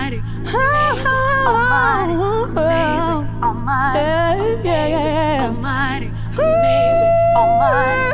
Almighty, amazing, Almighty, amazing, Almighty, amazing, Almighty, amazing, Almighty.